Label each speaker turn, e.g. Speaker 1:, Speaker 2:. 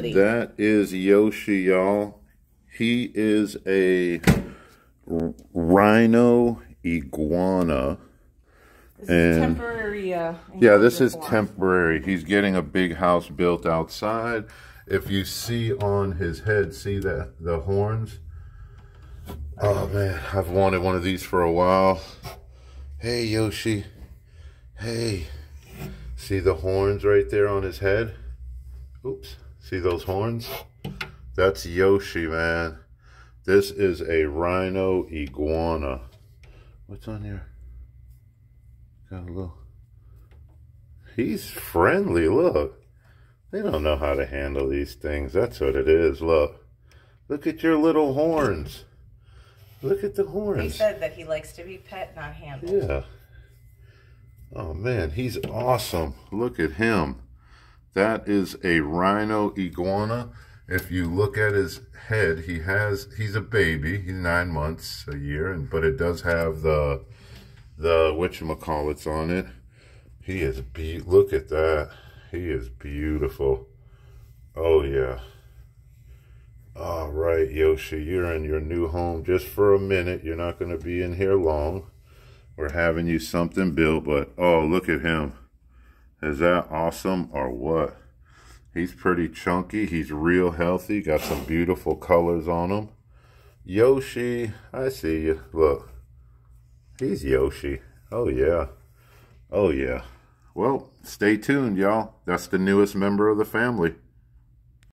Speaker 1: That is Yoshi, y'all. He is a rhino iguana.
Speaker 2: This and temporary. Uh,
Speaker 1: yeah, this is form. temporary. He's getting a big house built outside. If you see on his head, see that the horns? Oh man, I've wanted one of these for a while. Hey Yoshi. Hey. See the horns right there on his head? Oops. See those horns? That's Yoshi, man. This is a rhino iguana. What's on here? Got a little... He's friendly, look. They don't know how to handle these things. That's what it is, look. Look at your little horns. Look at the horns. He
Speaker 2: said that he likes to be pet, not handled.
Speaker 1: Yeah. Oh, man, he's awesome. Look at him. That is a rhino iguana. If you look at his head, he has, he's a baby. He's nine months, a year, and but it does have the, the whatchamacallits on it. He is, be look at that. He is beautiful. Oh, yeah. All right, Yoshi, you're in your new home just for a minute. You're not going to be in here long. We're having you something built, but oh, look at him. Is that awesome or what? He's pretty chunky. He's real healthy. Got some beautiful colors on him. Yoshi, I see you. Look, he's Yoshi. Oh, yeah. Oh, yeah. Well, stay tuned, y'all. That's the newest member of the family.